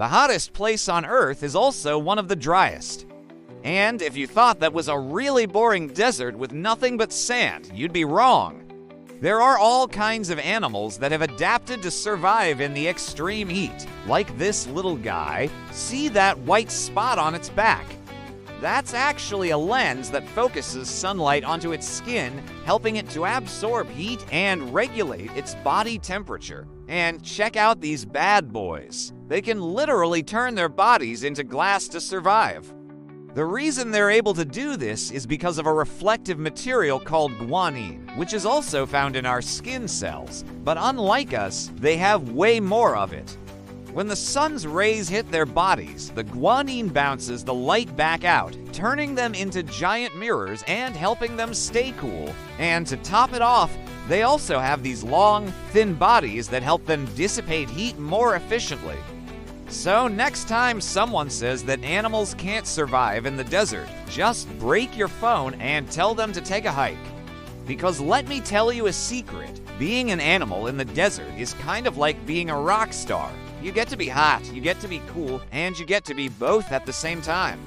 The hottest place on Earth is also one of the driest. And if you thought that was a really boring desert with nothing but sand, you'd be wrong. There are all kinds of animals that have adapted to survive in the extreme heat, like this little guy. See that white spot on its back? That's actually a lens that focuses sunlight onto its skin, helping it to absorb heat and regulate its body temperature. And check out these bad boys. They can literally turn their bodies into glass to survive. The reason they're able to do this is because of a reflective material called guanine, which is also found in our skin cells. But unlike us, they have way more of it. When the sun's rays hit their bodies, the guanine bounces the light back out, turning them into giant mirrors and helping them stay cool. And to top it off, they also have these long, thin bodies that help them dissipate heat more efficiently. So, next time someone says that animals can't survive in the desert, just break your phone and tell them to take a hike. Because let me tell you a secret being an animal in the desert is kind of like being a rock star. You get to be hot, you get to be cool, and you get to be both at the same time.